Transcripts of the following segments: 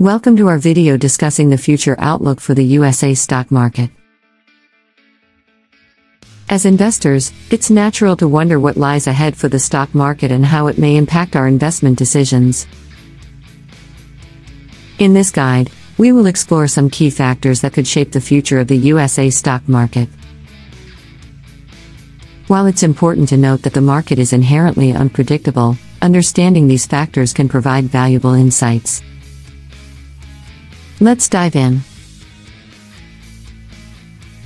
Welcome to our video discussing the future outlook for the USA stock market. As investors, it's natural to wonder what lies ahead for the stock market and how it may impact our investment decisions. In this guide, we will explore some key factors that could shape the future of the USA stock market. While it's important to note that the market is inherently unpredictable, understanding these factors can provide valuable insights. Let's dive in.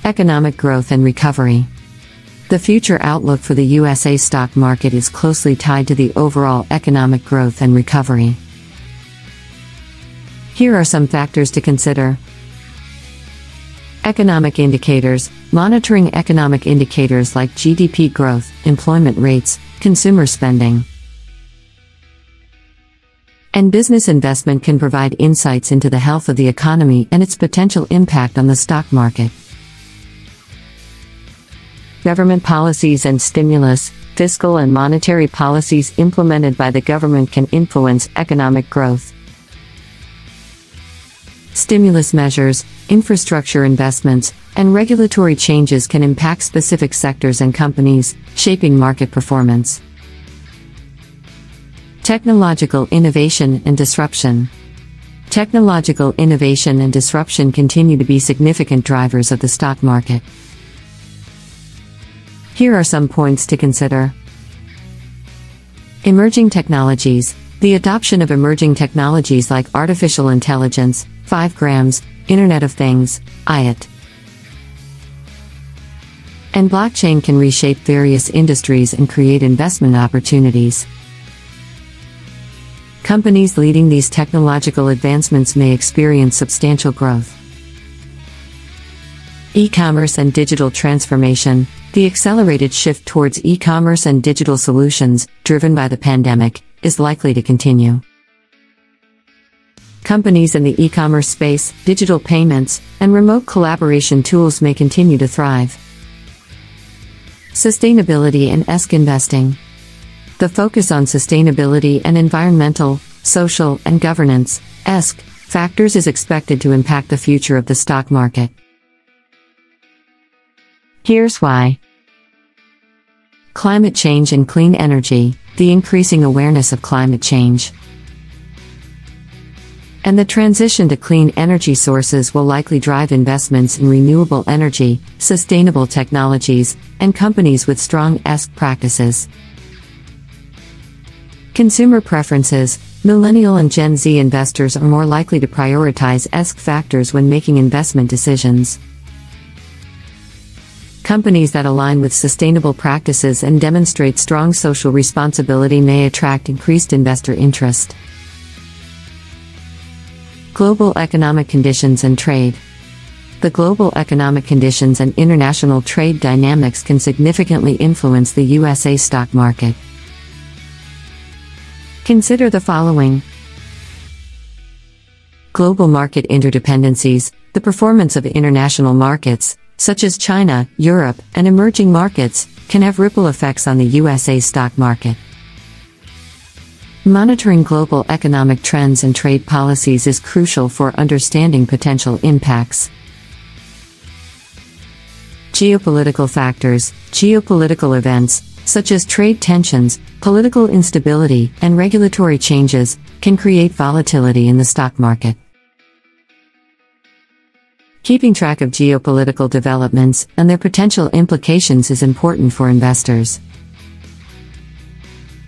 Economic growth and recovery. The future outlook for the USA stock market is closely tied to the overall economic growth and recovery. Here are some factors to consider. Economic indicators, monitoring economic indicators like GDP growth, employment rates, consumer spending, and business investment can provide insights into the health of the economy and its potential impact on the stock market. Government policies and stimulus, fiscal and monetary policies implemented by the government can influence economic growth. Stimulus measures, infrastructure investments, and regulatory changes can impact specific sectors and companies, shaping market performance. Technological innovation and disruption. Technological innovation and disruption continue to be significant drivers of the stock market. Here are some points to consider. Emerging technologies. The adoption of emerging technologies like artificial intelligence, 5 grams, Internet of Things, IoT, and blockchain can reshape various industries and create investment opportunities. Companies leading these technological advancements may experience substantial growth. E commerce and digital transformation. The accelerated shift towards e commerce and digital solutions, driven by the pandemic, is likely to continue. Companies in the e commerce space, digital payments, and remote collaboration tools may continue to thrive. Sustainability and ESG investing. The focus on sustainability and environmental, social, and governance ESG factors is expected to impact the future of the stock market. Here's why. Climate change and clean energy, the increasing awareness of climate change. And the transition to clean energy sources will likely drive investments in renewable energy, sustainable technologies, and companies with strong ESG practices. Consumer preferences Millennial and Gen Z investors are more likely to prioritize ESG factors when making investment decisions. Companies that align with sustainable practices and demonstrate strong social responsibility may attract increased investor interest. Global economic conditions and trade. The global economic conditions and international trade dynamics can significantly influence the USA stock market. Consider the following Global market interdependencies, the performance of international markets, such as China, Europe, and emerging markets, can have ripple effects on the USA stock market. Monitoring global economic trends and trade policies is crucial for understanding potential impacts. Geopolitical factors, geopolitical events, such as trade tensions, political instability, and regulatory changes, can create volatility in the stock market. Keeping track of geopolitical developments and their potential implications is important for investors.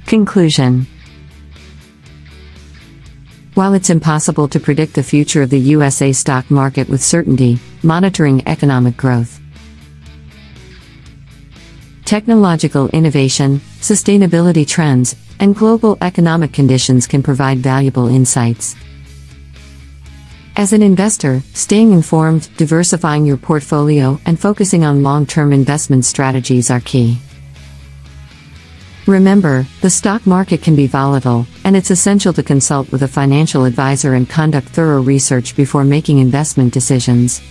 Conclusion While it's impossible to predict the future of the USA stock market with certainty, monitoring economic growth, technological innovation, sustainability trends, and global economic conditions can provide valuable insights. As an investor, staying informed, diversifying your portfolio, and focusing on long term investment strategies are key. Remember, the stock market can be volatile, and it's essential to consult with a financial advisor and conduct thorough research before making investment decisions.